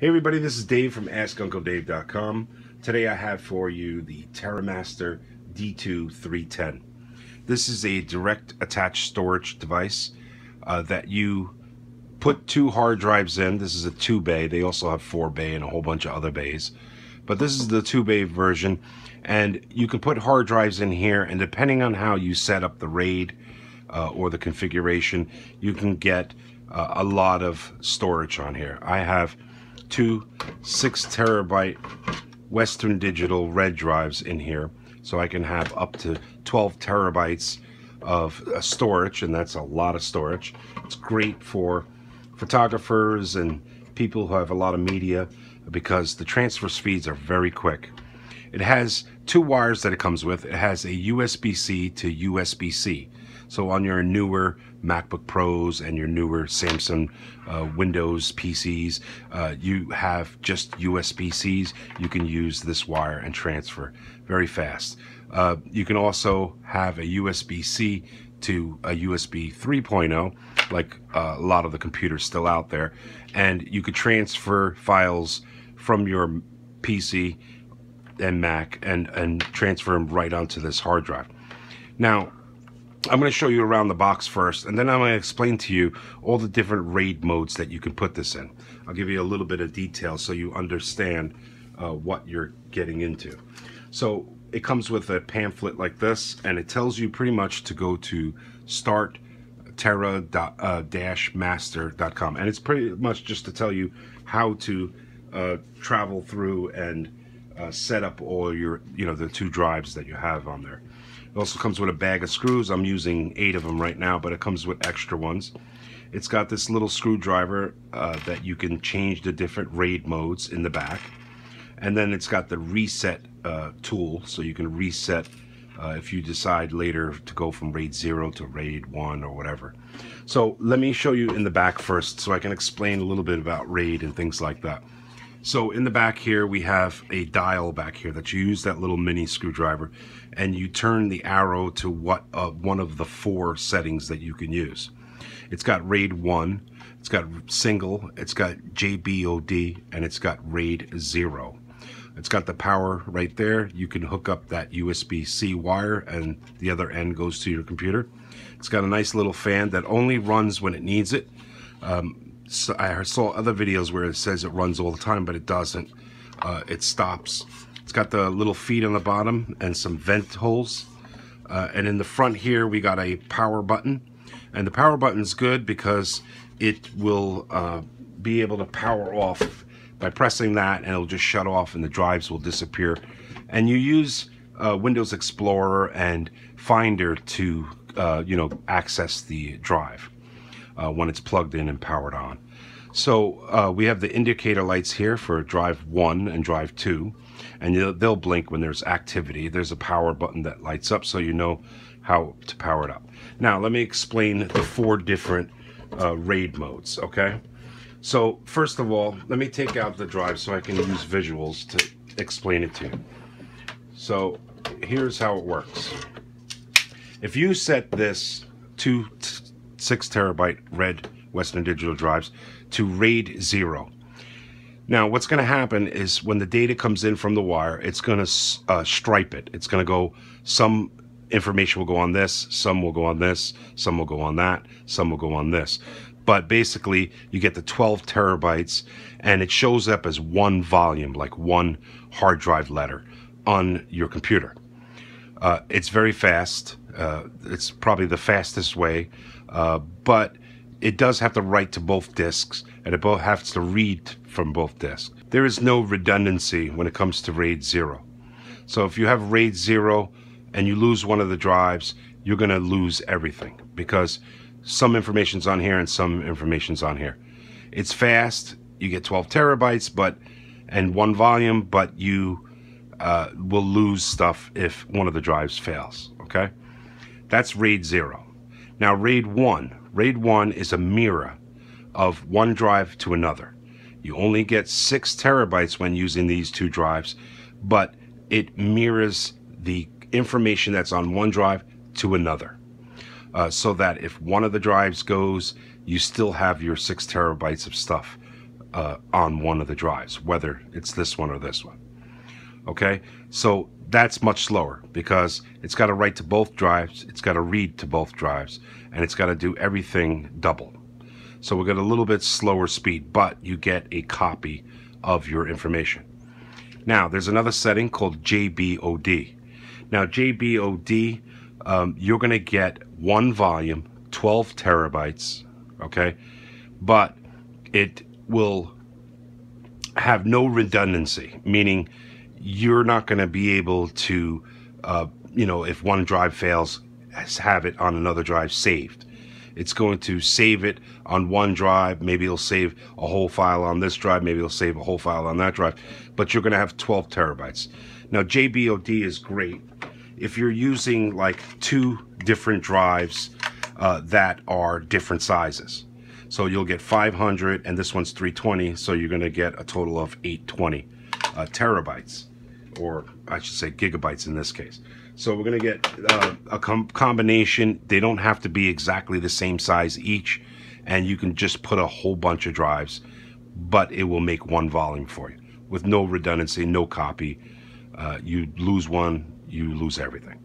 Hey everybody, this is Dave from AskUncleDave.com. Today I have for you the TerraMaster D2 310. This is a direct attached storage device uh, that you put two hard drives in. This is a two bay. They also have four bay and a whole bunch of other bays. But this is the two bay version and you can put hard drives in here and depending on how you set up the RAID uh, or the configuration, you can get uh, a lot of storage on here. I have two six terabyte Western Digital red drives in here. So I can have up to 12 terabytes of uh, storage, and that's a lot of storage. It's great for photographers and people who have a lot of media because the transfer speeds are very quick. It has two wires that it comes with. It has a USB-C to USB-C. So on your newer MacBook Pros and your newer Samsung uh, Windows PCs, uh, you have just USB-Cs. You can use this wire and transfer very fast. Uh, you can also have a USB-C to a USB 3.0, like uh, a lot of the computers still out there, and you could transfer files from your PC and Mac and, and transfer them right onto this hard drive. Now, I'm going to show you around the box first, and then I'm going to explain to you all the different RAID modes that you can put this in. I'll give you a little bit of detail so you understand uh, what you're getting into. So it comes with a pamphlet like this, and it tells you pretty much to go to start terra-master.com. And it's pretty much just to tell you how to uh, travel through and uh, set up all your, you know, the two drives that you have on there. It also comes with a bag of screws. I'm using eight of them right now, but it comes with extra ones. It's got this little screwdriver uh, that you can change the different RAID modes in the back. And then it's got the reset uh, tool, so you can reset uh, if you decide later to go from RAID 0 to RAID 1 or whatever. So let me show you in the back first so I can explain a little bit about RAID and things like that. So in the back here, we have a dial back here that you use that little mini screwdriver and you turn the arrow to what uh, one of the four settings that you can use. It's got RAID 1, it's got single, it's got JBOD, and it's got RAID 0. It's got the power right there. You can hook up that USB-C wire and the other end goes to your computer. It's got a nice little fan that only runs when it needs it. Um, so I saw other videos where it says it runs all the time, but it doesn't. Uh, it stops. It's got the little feet on the bottom and some vent holes. Uh, and in the front here, we got a power button. And the power button is good because it will uh, be able to power off by pressing that and it'll just shut off and the drives will disappear. And you use uh, Windows Explorer and Finder to, uh, you know, access the drive uh, when it's plugged in and powered on. So uh, we have the indicator lights here for drive 1 and drive 2 and they'll blink when there's activity. There's a power button that lights up so you know how to power it up. Now let me explain the four different uh, RAID modes, okay? So first of all, let me take out the drive so I can use visuals to explain it to you. So here's how it works. If you set this to six terabyte red Western Digital drives to RAID 0. Now, what's going to happen is when the data comes in from the wire, it's going to uh, stripe it. It's going to go, some information will go on this, some will go on this, some will go on that, some will go on this. But basically, you get the 12 terabytes and it shows up as one volume, like one hard drive letter on your computer. Uh, it's very fast. Uh, it's probably the fastest way, uh, but it does have to write to both disks and it both has to read from both disks. There is no redundancy when it comes to RAID 0. So if you have RAID 0 and you lose one of the drives, you're going to lose everything because some information's on here and some information's on here. It's fast. You get 12 terabytes, but and one volume, but you uh, will lose stuff if one of the drives fails. Okay, that's RAID 0. Now RAID 1 RAID 1 is a mirror of one drive to another. You only get 6 terabytes when using these two drives, but it mirrors the information that's on one drive to another. Uh, so that if one of the drives goes, you still have your 6 terabytes of stuff uh, on one of the drives, whether it's this one or this one. Okay, so that's much slower because it's got to write to both drives, it's got to read to both drives, and it's got to do everything double. So we get a little bit slower speed, but you get a copy of your information. Now, there's another setting called JBOD. Now, JBOD, um, you're going to get one volume, 12 terabytes, okay? But it will have no redundancy, meaning you're not going to be able to, uh, you know, if one drive fails, have it on another drive saved. It's going to save it on one drive. Maybe it'll save a whole file on this drive. Maybe it'll save a whole file on that drive. But you're going to have 12 terabytes. Now, JBOD is great if you're using like two different drives uh, that are different sizes. So you'll get 500 and this one's 320. So you're going to get a total of 820 uh, terabytes, or I should say gigabytes in this case. So we're going to get uh, a com combination. They don't have to be exactly the same size each, and you can just put a whole bunch of drives, but it will make one volume for you with no redundancy, no copy. Uh, you lose one, you lose everything.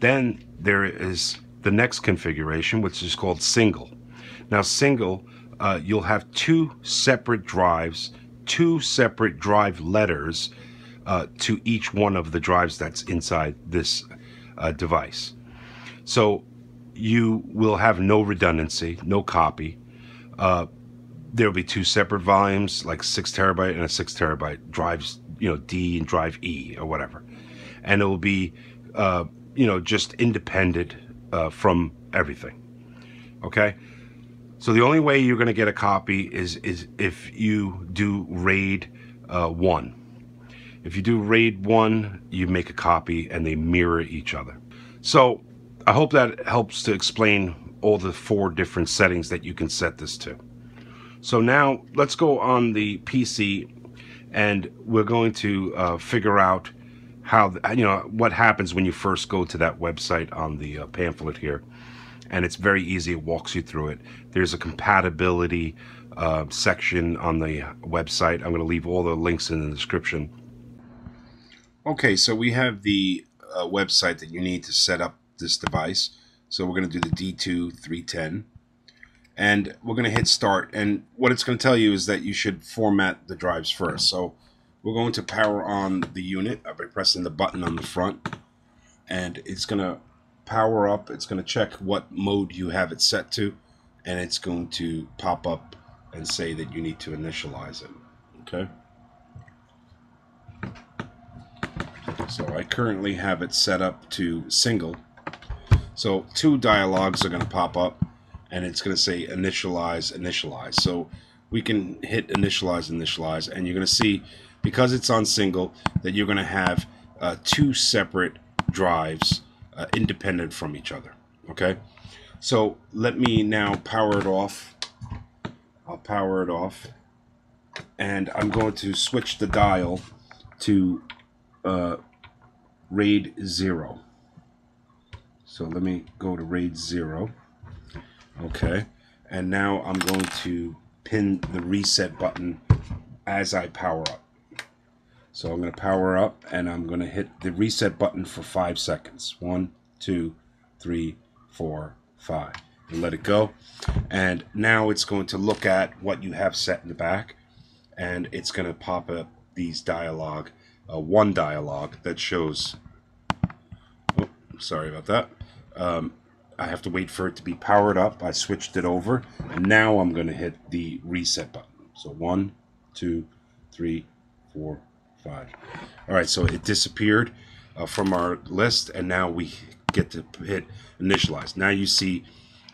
Then there is the next configuration, which is called single. Now, single, uh, you'll have two separate drives, two separate drive letters uh, to each one of the drives that's inside this uh, device. So you will have no redundancy, no copy. Uh, there'll be two separate volumes, like six terabyte and a six terabyte drives, you know, D and drive E or whatever, and it will be, uh, you know, just independent uh, from everything. Okay. So the only way you're going to get a copy is is if you do RAID uh, one. If you do RAID one, you make a copy and they mirror each other. So I hope that helps to explain all the four different settings that you can set this to. So now let's go on the PC and we're going to uh, figure out how, you know, what happens when you first go to that website on the uh, pamphlet here and it's very easy. It walks you through it. There's a compatibility uh, section on the website. I'm going to leave all the links in the description. Okay, so we have the uh, website that you need to set up this device. So we're going to do the D2 310 and we're going to hit start and what it's going to tell you is that you should format the drives first. So we're going to power on the unit by pressing the button on the front and it's going to power up. It's going to check what mode you have it set to, and it's going to pop up and say that you need to initialize it. Okay. So I currently have it set up to single. So two dialogues are going to pop up, and it's going to say initialize, initialize. So we can hit initialize, initialize, and you're going to see because it's on single that you're going to have uh, two separate drives uh, independent from each other. Okay, so let me now power it off. I'll power it off, and I'm going to switch the dial to uh, RAID 0. So let me go to RAID 0. Okay, and now I'm going to pin the reset button as I power up. So I'm going to power up and I'm going to hit the reset button for five seconds. One, two, three, four, five. And let it go. And now it's going to look at what you have set in the back and it's going to pop up these dialogue, uh, one dialogue that shows, oh, sorry about that. Um, I have to wait for it to be powered up. I switched it over and now I'm going to hit the reset button. So one, two, three, four, five. All right, so it disappeared uh, from our list, and now we get to hit initialize. Now you see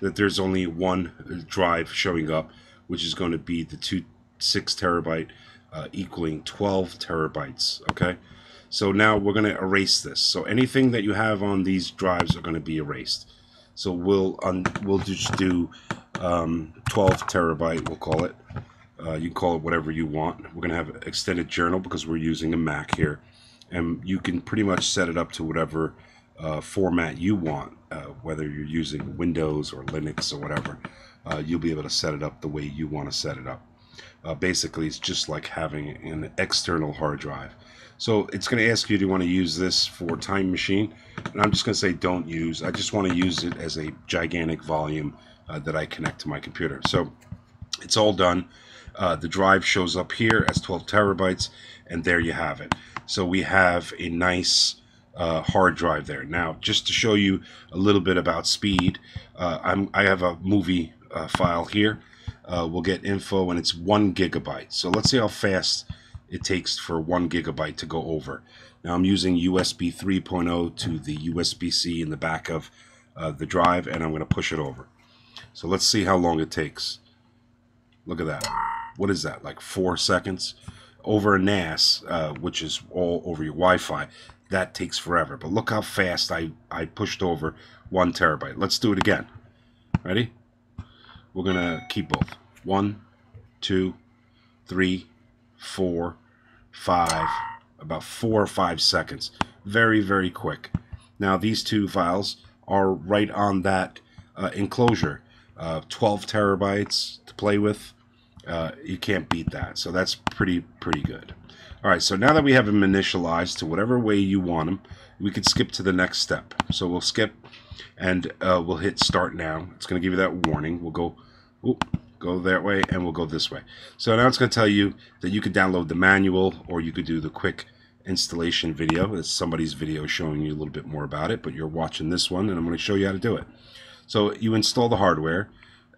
that there's only one drive showing up, which is going to be the two six terabyte uh, equaling 12 terabytes. Okay, so now we're going to erase this. So anything that you have on these drives are going to be erased. So we'll we'll just do um, 12 terabyte. We'll call it. Uh, you can call it whatever you want. We're going to have extended journal because we're using a Mac here. And you can pretty much set it up to whatever uh, format you want, uh, whether you're using Windows or Linux or whatever. Uh, you'll be able to set it up the way you want to set it up. Uh, basically, it's just like having an external hard drive. So it's going to ask you, do you want to use this for Time Machine? And I'm just going to say don't use. I just want to use it as a gigantic volume uh, that I connect to my computer. So it's all done. Uh, the drive shows up here as 12 terabytes, and there you have it. So we have a nice uh, hard drive there. Now, just to show you a little bit about speed, uh, I'm, I have a movie uh, file here. Uh, we'll get info, and it's one gigabyte. So let's see how fast it takes for one gigabyte to go over. Now I'm using USB 3.0 to the USB-C in the back of uh, the drive, and I'm going to push it over. So let's see how long it takes. Look at that. What is that, like four seconds? Over a NAS, uh, which is all over your Wi-Fi, that takes forever. But look how fast I, I pushed over one terabyte. Let's do it again. Ready? We're going to keep both. One, two, three, four, five, about four or five seconds. Very, very quick. Now, these two files are right on that uh, enclosure. Uh, 12 terabytes to play with. Uh, you can't beat that. So that's pretty, pretty good. All right, so now that we have them initialized to whatever way you want them, we can skip to the next step. So we'll skip and uh, we'll hit start now. It's going to give you that warning. We'll go, oop, go that way and we'll go this way. So now it's going to tell you that you could download the manual or you could do the quick installation video. It's somebody's video showing you a little bit more about it, but you're watching this one and I'm going to show you how to do it. So you install the hardware.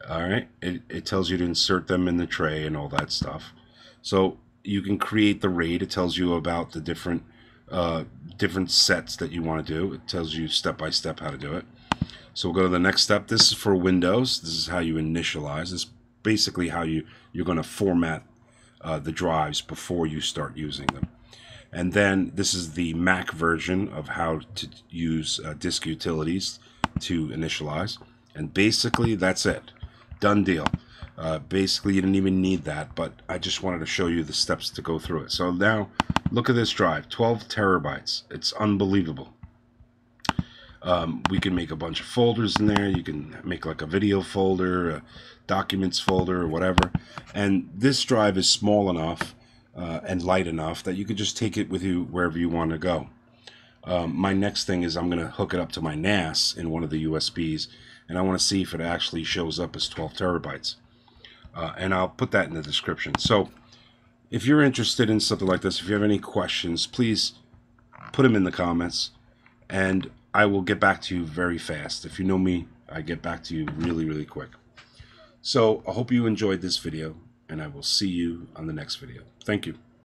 All right. It, it tells you to insert them in the tray and all that stuff. So you can create the RAID. It tells you about the different uh, different sets that you want to do. It tells you step by step how to do it. So we'll go to the next step. This is for Windows. This is how you initialize. This is basically how you, you're going to format uh, the drives before you start using them. And then this is the Mac version of how to use uh, disk utilities to initialize. And basically, that's it. Done deal. Uh, basically, you didn't even need that, but I just wanted to show you the steps to go through it. So now, look at this drive, 12 terabytes. It's unbelievable. Um, we can make a bunch of folders in there. You can make like a video folder, a documents folder, or whatever. And this drive is small enough uh, and light enough that you could just take it with you wherever you want to go. Um, my next thing is I'm going to hook it up to my NAS in one of the USBs, and I want to see if it actually shows up as 12 terabytes. Uh, and I'll put that in the description. So if you're interested in something like this, if you have any questions, please put them in the comments, and I will get back to you very fast. If you know me, I get back to you really, really quick. So I hope you enjoyed this video, and I will see you on the next video. Thank you.